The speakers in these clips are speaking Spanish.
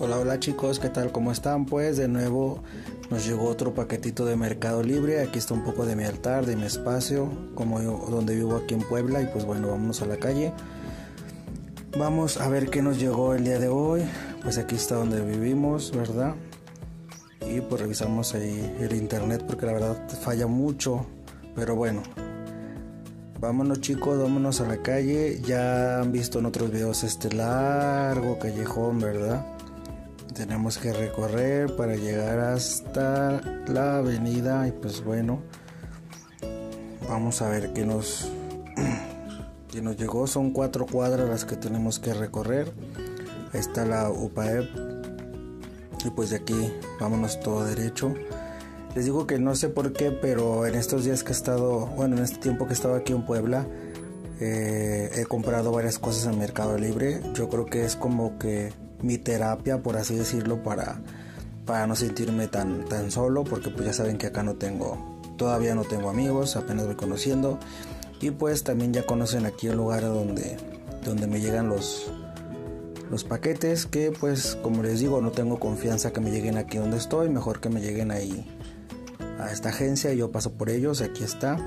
Hola, hola chicos, ¿qué tal? ¿Cómo están? Pues de nuevo nos llegó otro paquetito de Mercado Libre. Aquí está un poco de mi altar, de mi espacio, como yo, donde vivo aquí en Puebla. Y pues bueno, vámonos a la calle. Vamos a ver qué nos llegó el día de hoy. Pues aquí está donde vivimos, ¿verdad? Y pues revisamos ahí el internet porque la verdad falla mucho. Pero bueno, vámonos chicos, vámonos a la calle. Ya han visto en otros videos este largo callejón, ¿verdad? Tenemos que recorrer para llegar hasta la avenida y pues bueno vamos a ver qué nos que nos llegó. Son cuatro cuadras las que tenemos que recorrer. Ahí está la UPAEP. Y pues de aquí vámonos todo derecho. Les digo que no sé por qué pero en estos días que he estado bueno en este tiempo que he estado aquí en Puebla eh, he comprado varias cosas en Mercado Libre. Yo creo que es como que mi terapia, por así decirlo, para, para no sentirme tan, tan solo, porque pues ya saben que acá no tengo, todavía no tengo amigos, apenas voy conociendo. Y pues también ya conocen aquí el lugar donde, donde me llegan los, los paquetes, que pues como les digo, no tengo confianza que me lleguen aquí donde estoy, mejor que me lleguen ahí a esta agencia yo paso por ellos, aquí está.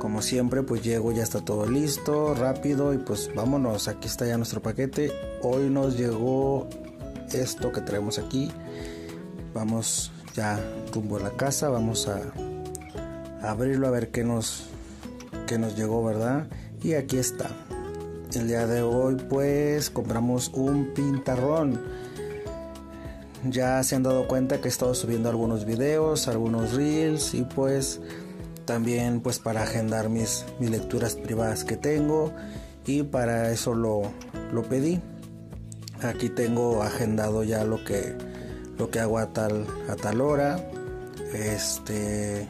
Como siempre, pues llego, ya está todo listo, rápido y pues vámonos, aquí está ya nuestro paquete. Hoy nos llegó esto que traemos aquí. Vamos ya rumbo a la casa, vamos a, abrirlo a ver qué nos, qué nos llegó, ¿verdad? Y aquí está. El día de hoy pues compramos un pintarrón. Ya se han dado cuenta que he estado subiendo algunos videos, algunos reels y pues también pues para agendar mis, mis lecturas privadas que tengo y para eso lo, lo pedí. Aquí tengo agendado ya lo que lo que hago a tal a tal hora este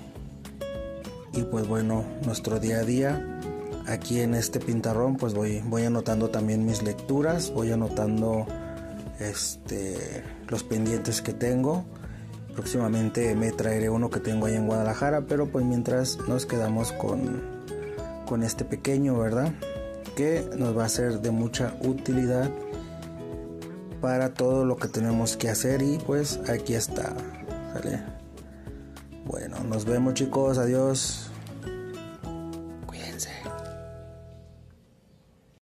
y pues bueno nuestro día a día. Aquí en este pintarrón pues voy voy anotando también mis lecturas voy anotando este los pendientes que tengo próximamente me traeré uno que tengo ahí en Guadalajara, pero pues mientras nos quedamos con, con este pequeño, ¿verdad? Que nos va a ser de mucha utilidad para todo lo que tenemos que hacer y pues aquí está, ¿sale? Bueno, nos vemos chicos, adiós. Cuídense.